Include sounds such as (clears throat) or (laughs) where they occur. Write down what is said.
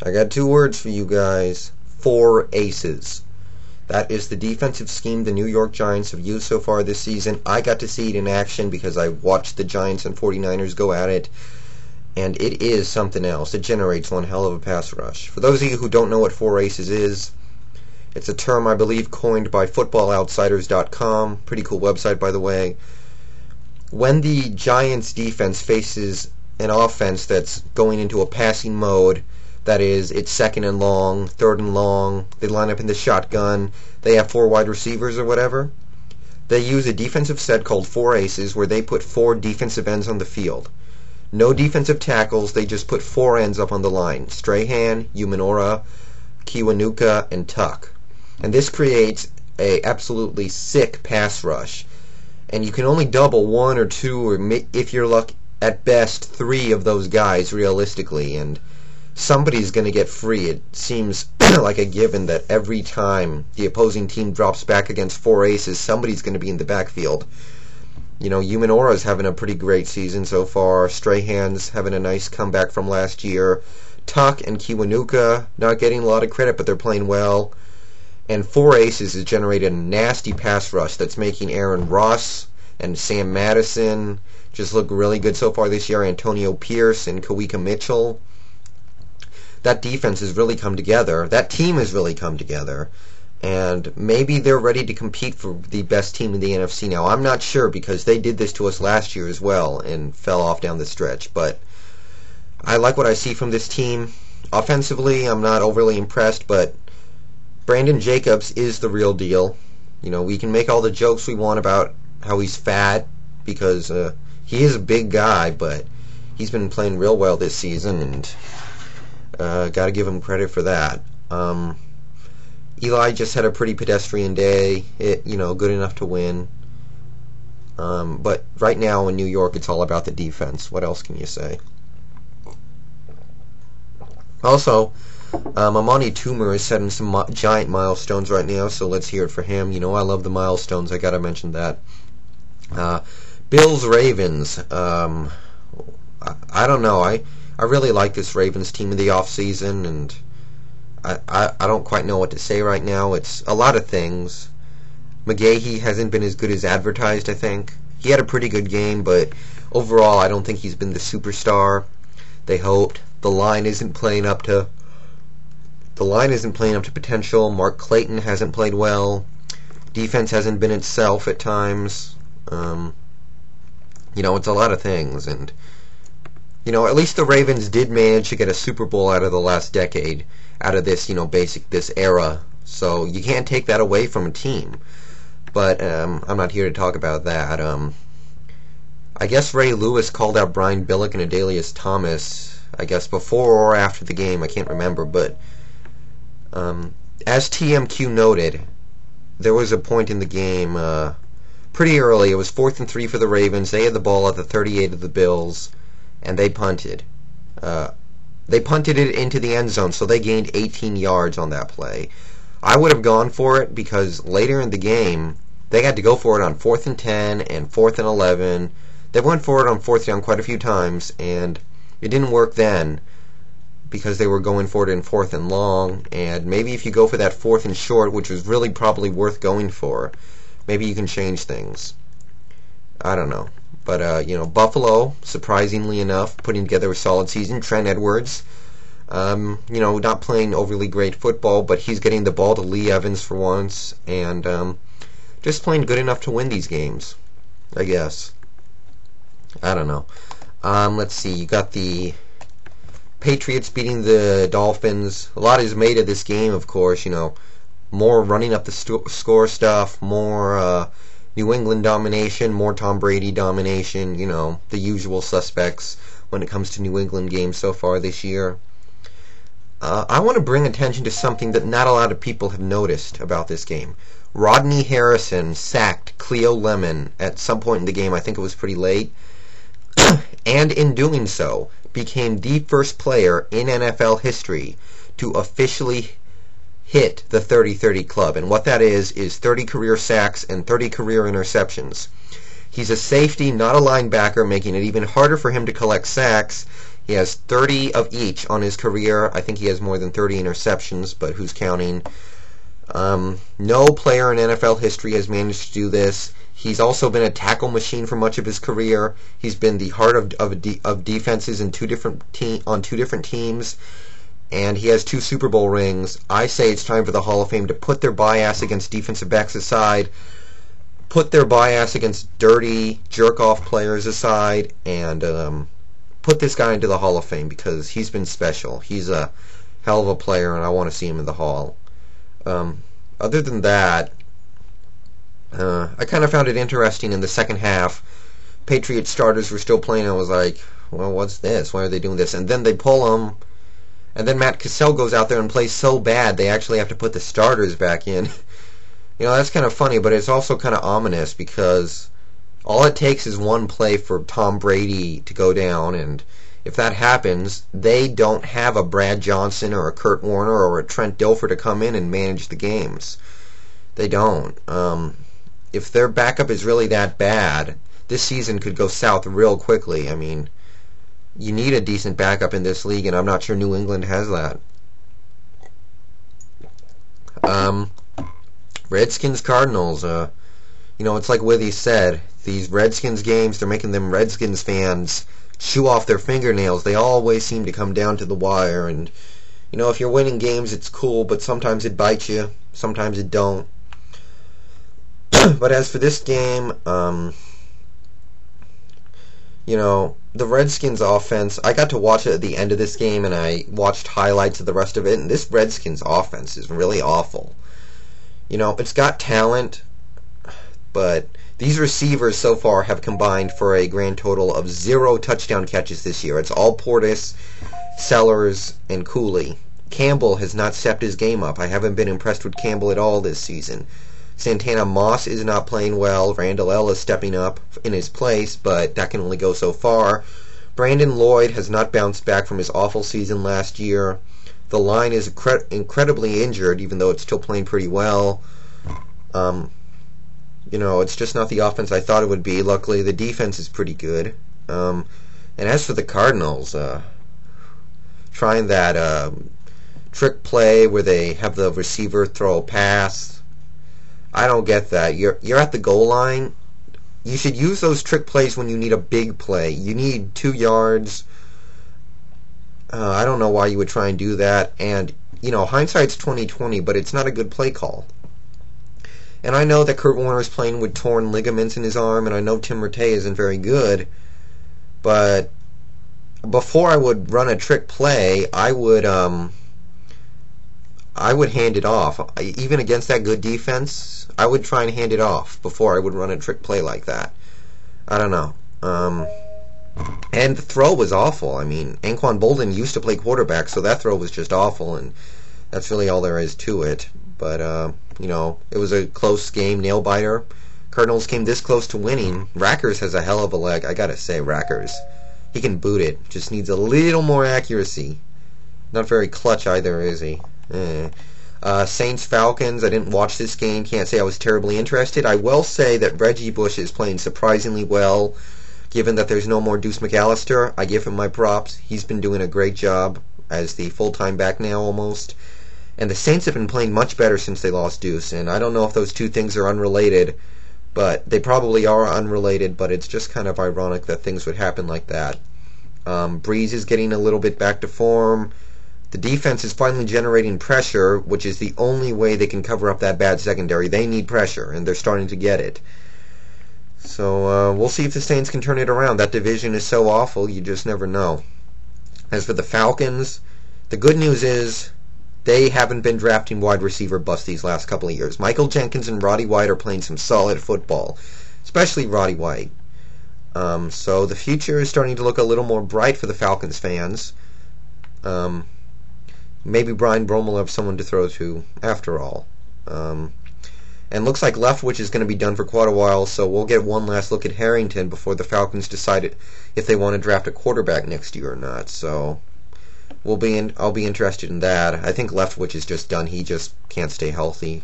I got two words for you guys. Four aces. That is the defensive scheme the New York Giants have used so far this season. I got to see it in action because I watched the Giants and 49ers go at it. And it is something else. It generates one hell of a pass rush. For those of you who don't know what four aces is, it's a term I believe coined by footballoutsiders.com. Pretty cool website, by the way. When the Giants defense faces an offense that's going into a passing mode, that is, it's second and long, third and long. They line up in the shotgun. They have four wide receivers or whatever. They use a defensive set called four aces where they put four defensive ends on the field. No defensive tackles. They just put four ends up on the line. Strahan, Umenyiora, Kiwanuka, and Tuck. And this creates a absolutely sick pass rush. And you can only double one or two, or if you're lucky, at best three of those guys realistically. And somebody's going to get free. It seems (clears throat) like a given that every time the opposing team drops back against four aces, somebody's going to be in the backfield. You know, Umenyiora's having a pretty great season so far. Strahan's having a nice comeback from last year. Tuck and Kiwanuka not getting a lot of credit, but they're playing well. And four aces has generated a nasty pass rush that's making Aaron Ross and Sam Madison just look really good so far this year. Antonio Pierce and Kawika Mitchell that defense has really come together. That team has really come together. And maybe they're ready to compete for the best team in the NFC now. I'm not sure because they did this to us last year as well and fell off down the stretch. But I like what I see from this team. Offensively, I'm not overly impressed, but Brandon Jacobs is the real deal. You know, we can make all the jokes we want about how he's fat because uh, he is a big guy, but he's been playing real well this season and uh, Got to give him credit for that. Um, Eli just had a pretty pedestrian day. It, you know, good enough to win. Um, but right now in New York, it's all about the defense. What else can you say? Also, um, Amani Toomer is setting some mi- giant milestones right now, so let's hear it for him. You know, I love the milestones. I gotta mention that. Uh, Bills Ravens. Um, I, I don't know. I I really like this Ravens team in the off season, and I, I I don't quite know what to say right now. It's a lot of things. McGahee hasn't been as good as advertised. I think he had a pretty good game, but overall, I don't think he's been the superstar they hoped. The line isn't playing up to the line isn't playing up to potential. Mark Clayton hasn't played well. Defense hasn't been itself at times. Um, you know, it's a lot of things, and you know, at least the Ravens did manage to get a Super Bowl out of the last decade, out of this, you know, basic this era. So you can't take that away from a team. But um, I'm not here to talk about that. Um, I guess Ray Lewis called out Brian Billick and Adalius Thomas. I guess before or after the game, I can't remember. But um, as TMQ noted, there was a point in the game uh, pretty early. It was fourth and three for the Ravens. They had the ball at the 38 of the Bills and they punted. Uh, they punted it into the end zone, so they gained 18 yards on that play. I would have gone for it because later in the game, they had to go for it on 4th and 10 and 4th and 11. They went for it on 4th down quite a few times, and it didn't work then because they were going for it in 4th and long. And maybe if you go for that 4th and short, which was really probably worth going for, maybe you can change things. I don't know. But uh, you know, Buffalo, surprisingly enough, putting together a solid season. Trent Edwards, um, you know, not playing overly great football, but he's getting the ball to Lee Evans for once, and um, just playing good enough to win these games. I guess. I don't know. Um, let's see. You got the Patriots beating the Dolphins. A lot is made of this game, of course. You know, more running up the score stuff, more. Uh, New England domination, more Tom Brady domination, you know, the usual suspects when it comes to New England games so far this year. Uh, I want to bring attention to something that not a lot of people have noticed about this game. Rodney Harrison sacked Cleo Lemon at some point in the game. I think it was pretty late. (coughs) and in doing so, became the first player in NFL history to officially hit the 30-30 club. And what that is, is 30 career sacks and 30 career interceptions. He's a safety, not a linebacker, making it even harder for him to collect sacks. He has 30 of each on his career. I think he has more than 30 interceptions, but who's counting? Um, no player in NFL history has managed to do this. He's also been a tackle machine for much of his career. He's been the heart of of, of defenses in two different te- on two different teams, and he has two Super Bowl rings. I say it's time for the Hall of Fame to put their bias against defensive backs aside, put their bias against dirty jerk off players aside, and um, put this guy into the Hall of Fame because he's been special. He's a hell of a player, and I want to see him in the Hall. Um, other than that, uh, I kind of found it interesting in the second half. Patriots starters were still playing. I was like, well, what's this? Why are they doing this? And then they pull them. And then Matt Cassel goes out there and plays so bad they actually have to put the starters back in. (laughs) you know, that's kind of funny, but it's also kind of ominous because all it takes is one play for Tom Brady to go down. And if that happens, they don't have a Brad Johnson or a Kurt Warner or a Trent Dilfer to come in and manage the games. They don't. Um, if their backup is really that bad, this season could go south real quickly. I mean, you need a decent backup in this league, and I'm not sure New England has that. Um, Redskins Cardinals. Uh, you know, it's like Withy said. These Redskins games, they're making them Redskins fans chew off their fingernails. They always seem to come down to the wire, and you know, if you're winning games, it's cool, but sometimes it bites you. Sometimes it don't. (clears throat) but as for this game, um, you know, the Redskins offense, I got to watch it at the end of this game and I watched highlights of the rest of it, and this Redskins offense is really awful. You know, it's got talent, but these receivers so far have combined for a grand total of zero touchdown catches this year. It's all Portis, Sellers, and Cooley. Campbell has not stepped his game up. I haven't been impressed with Campbell at all this season. Santana Moss is not playing well. Randall Ellis is stepping up in his place, but that can only go so far. Brandon Lloyd has not bounced back from his awful season last year. The line is incre- incredibly injured, even though it's still playing pretty well. Um, you know, it's just not the offense I thought it would be. Luckily, the defense is pretty good. Um, and as for the Cardinals, uh, trying that uh, trick play where they have the receiver throw a pass I don't get that. You're you're at the goal line. You should use those trick plays when you need a big play. You need two yards. Uh, I don't know why you would try and do that. And you know, hindsight's twenty twenty, but it's not a good play call. And I know that Kurt Warner is playing with torn ligaments in his arm, and I know Tim Rattay isn't very good. But before I would run a trick play, I would um, I would hand it off. Even against that good defense, I would try and hand it off before I would run a trick play like that. I don't know. Um, and the throw was awful. I mean, Anquan Boldin used to play quarterback, so that throw was just awful, and that's really all there is to it. But, uh, you know, it was a close game, nail biter. Cardinals came this close to winning. Rackers has a hell of a leg. I gotta say, Rackers. He can boot it. Just needs a little more accuracy. Not very clutch either, is he? Eh. Uh, Saints Falcons. I didn't watch this game. Can't say I was terribly interested. I will say that Reggie Bush is playing surprisingly well. Given that there's no more Deuce McAllister, I give him my props. He's been doing a great job as the full-time back now almost. And the Saints have been playing much better since they lost Deuce. And I don't know if those two things are unrelated, but they probably are unrelated. But it's just kind of ironic that things would happen like that. Um, Brees is getting a little bit back to form. The defense is finally generating pressure, which is the only way they can cover up that bad secondary. They need pressure, and they're starting to get it. So uh, we'll see if the Saints can turn it around. That division is so awful, you just never know. As for the Falcons, the good news is they haven't been drafting wide receiver bust these last couple of years. Michael Jenkins and Roddy White are playing some solid football, especially Roddy White. Um, so the future is starting to look a little more bright for the Falcons fans. Um, maybe Brian Brohm will have someone to throw to after all. Um, and looks like Leftwich is going to be done for quite a while, so we'll get one last look at Harrington before the Falcons decide if they want to draft a quarterback next year or not. So we'll be in, I'll be interested in that. I think Leftwich is just done. He just can't stay healthy.